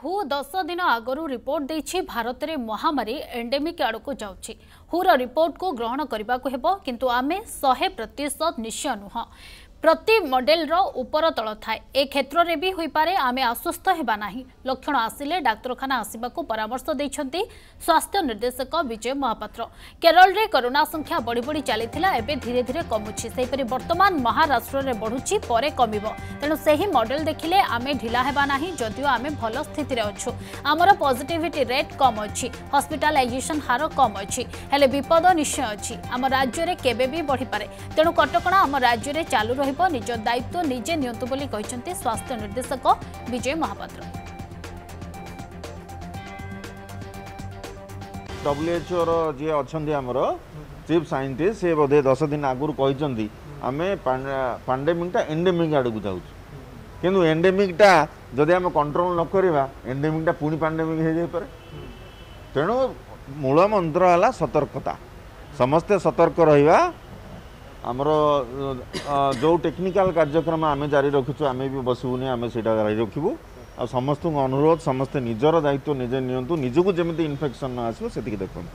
ହୁ ଦଶ ଦିନ ଆଗରୁ ରିପୋର୍ଟ ଦେଇଛି ଭାରତରେ ମହାମାରୀ ଏଣ୍ଡେମିକ୍ ଆଡ଼କୁ ଯାଉଛି। ହୁର ରିପୋର୍ଟକୁ ଗ୍ରହଣ କରିବାକୁ ହେବ କିନ୍ତୁ ଆମେ ଶହେ ପ୍ରତିଶତ ନିଶ୍ଚୟ ନୁହଁ। প্রতি মডেলর উপর তল থাকে এ ক্ষেত্রে বি হইপরে আমি আশ্বস্ত হওয়া না লক্ষণ আসলে ডাক্তারখানা আসবা পরামর্শ দিয়েছেন স্বাস্থ্য নির্দেশক বিজয় মহাপাত্র কেরলের করোনা সংখ্যা বড়ি বড়ি চাল এবে ধীরে ধীরে কমুছি সেইপরি বর্তমান মহারাষ্ট্রের বড়ুচি পরে কমিব তেণু সেই মডেল দেখলে আমি ঢিলা হওয়া না যদিও আমি ভালো স্থিতি অছু আমার পজিটিভিটি রেট কম অছি হসপিটালাইজেসন হার কম অছি হলে বিপদ নিশ্চয় অছি আমার রাজ্যের কেবে বি বড়িপরে তেণু কটকা আমার রাজ্যের চালু রয়েছে ରହିବ। ନିଜ ଦାୟିତ୍ୱ ନିଜେ ନିଅନ୍ତୁ ବୋଲି କହିଛନ୍ତି ସ୍ୱାସ୍ଥ୍ୟ ନିର୍ଦ୍ଦେଶକ ବିଜୟ ମହାପାତ୍ର। ଡବ୍ଲ୍ୟୁଏଚ୍ଓର ଯିଏ ଅଛନ୍ତି ଆମର ଚିଫ୍ ସାଇଣ୍ଟିଷ୍ଟ ସେ ବୋଧେ ଦଶ ଦିନ ଆଗରୁ କହିଛନ୍ତି ଆମେ ପାଣ୍ଡେମିକଟା ଏଣ୍ଡେମିକ୍ ଆଡ଼କୁ ଯାଉଛୁ। କିନ୍ତୁ ଏଣ୍ଡେମିକ୍ଟା ଯଦି ଆମେ କଣ୍ଟ୍ରୋଲ ନ କରିବା ଏଣ୍ଡେମିକ୍ଟା ପୁଣି ପାଣ୍ଡେମିକ୍ ହେଇଯାଇପାରେ। ତେଣୁ ମୂଳ ମନ୍ତ୍ର ହେଲା ସତର୍କତା। ସମସ୍ତେ ସତର୍କ ରହିବା ଆମର ଯୋଉ ଟେକ୍ନିକାଲ କାର୍ଯ୍ୟକ୍ରମ ଆମେ ଜାରି ରଖିଛୁ ଆମେ ବି ବସିବୁନି ଆମେ ସେଇଟା ଜାରି ରଖିବୁ। ଆଉ ସମସ୍ତଙ୍କୁ ଅନୁରୋଧ ସମସ୍ତେ ନିଜର ଦାୟିତ୍ୱ ନିଜେ ନିଅନ୍ତୁ ନିଜକୁ ଯେମିତି ଇନଫେକ୍ସନ୍ ନ ଆସିବ ସେତିକି ଦେଖନ୍ତୁ।